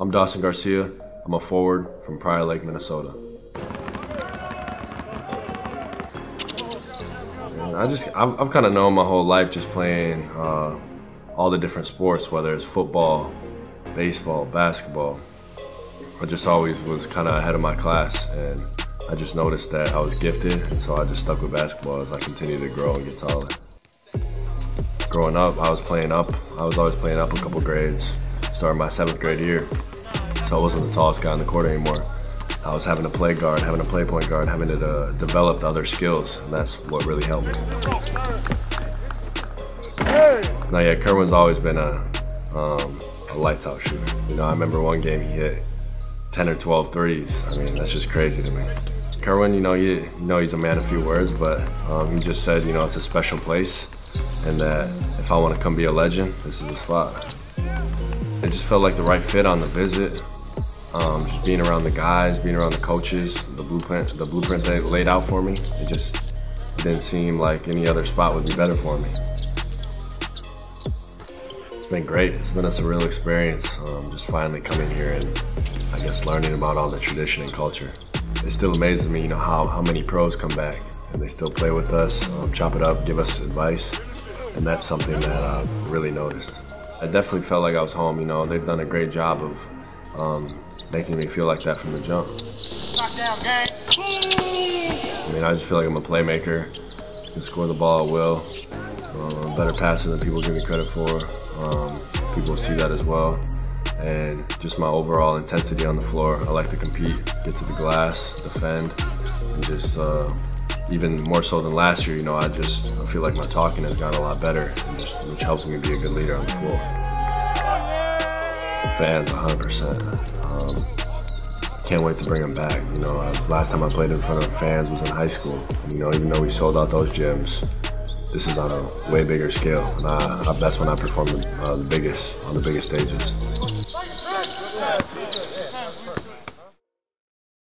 I'm Dawson Garcia. I'm a forward from Prior Lake, Minnesota. And I just, I've, I've kind of known my whole life just playing uh, all the different sports, whether it's football, baseball, basketball. I just always was kind of ahead of my class, and I just noticed that I was gifted, and so I just stuck with basketball as I continued to grow and get taller. Growing up, I was playing up. I was always playing up a couple grades. Started my seventh grade year, so I wasn't the tallest guy on the court anymore. I was having to play guard, having to play point guard, having to uh, develop other skills, and that's what really helped me. Now, yeah, Kerwin's always been a, um, a lights out shooter. You know, I remember one game he hit 10 or 12 threes. I mean, that's just crazy to me. Kerwin, you know, you, you know he's a man of few words, but um, he just said, you know, it's a special place, and that if I want to come be a legend, this is the spot. It just felt like the right fit on the visit. Um, just being around the guys, being around the coaches, the blueprint, the blueprint they laid out for me, it just didn't seem like any other spot would be better for me. It's been great. It's been a surreal experience. Um, just finally coming here and I guess learning about all the tradition and culture. It still amazes me, you know, how, how many pros come back and they still play with us, um, chop it up, give us advice, and that's something that I've really noticed. I definitely felt like I was home. You know, they've done a great job of um, making me feel like that from the jump. I mean, I just feel like I'm a playmaker. Can score the ball at will. Um, better passer than people give me credit for. Um, people see that as well. And just my overall intensity on the floor. I like to compete, get to the glass, defend, and just uh, even more so than last year. You know, I just I feel like my talking has gotten a lot better, just, which helps me be a good leader on the floor fans 100%. Um, can't wait to bring them back. You know, uh, last time I played in front of fans was in high school. You know, even though we sold out those gyms, this is on a way bigger scale. And I, I, that's when I performed uh, the biggest, on the biggest stages.